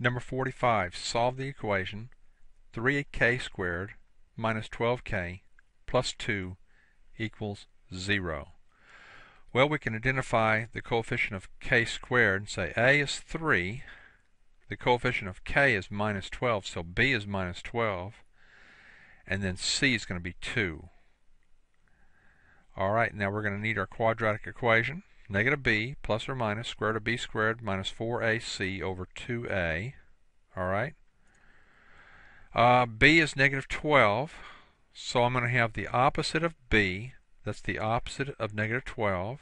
Number 45, solve the equation 3k squared minus 12k plus 2 equals 0. Well, we can identify the coefficient of k squared and say a is 3, the coefficient of k is minus 12, so b is minus 12, and then c is going to be 2. Alright, now we're going to need our quadratic equation. Negative b plus or minus square root of b squared minus 4ac over 2a. Alright. Uh, b is negative 12, so I'm going to have the opposite of b. That's the opposite of negative 12.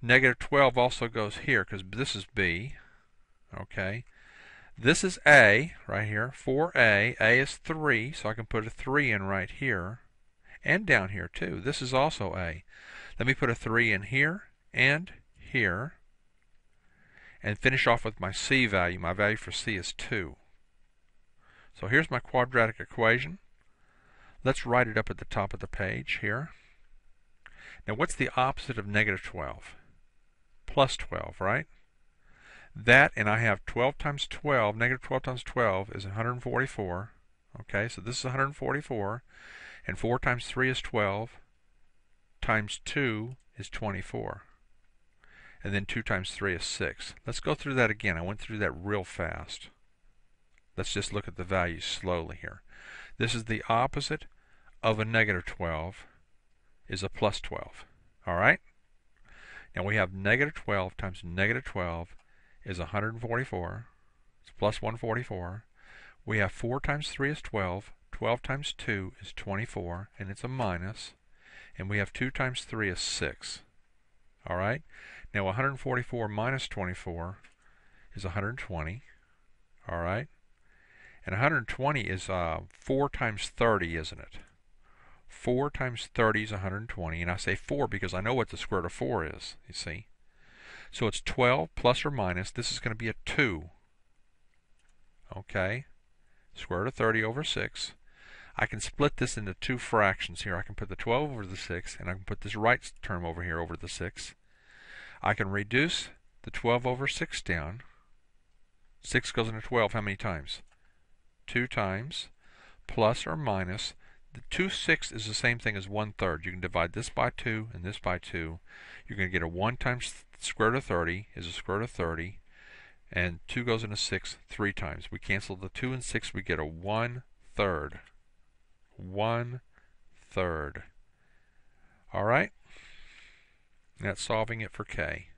Negative 12 also goes here because this is b. Okay. This is a right here, 4a. a is 3, so I can put a 3 in right here. And down here too. This is also a. Let me put a 3 in here and here. And finish off with my c value. My value for c is 2. So here's my quadratic equation. Let's write it up at the top of the page here. Now what's the opposite of negative 12? Plus 12, right? That, and I have 12 times 12, negative 12 times 12 is 144. Okay, so this is 144. And 4 times 3 is 12. Times 2 is 24. And then 2 times 3 is 6. Let's go through that again. I went through that real fast. Let's just look at the values slowly here. This is the opposite of a negative 12 is a plus 12. All right? Now we have negative 12 times negative 12 is 144. It's plus 144. We have 4 times 3 is 12. 12 times 2 is 24, and it's a minus. And we have 2 times 3 is 6. All right? Now 144 minus 24 is 120. All right? And 120 is uh, 4 times 30, isn't it? 4 times 30 is 120. And I say 4 because I know what the square root of 4 is, you see. So it's 12 plus or minus. This is going to be a 2. Okay? Square root of 30 over 6. I can split this into two fractions here. I can put the 12 over the 6, and I can put this right term over here over the 6. I can reduce the 12 over 6 down. 6 goes into 12 how many times? 2 times, plus or minus. The 2 6 is the same thing as 1 third. You can divide this by 2 and this by 2. You're going to get a 1 times square root of 30 is a square root of 30. And 2 goes into 6 three times. We cancel the 2 and 6. We get a 1 third. 1 third. All right? That's solving it for k.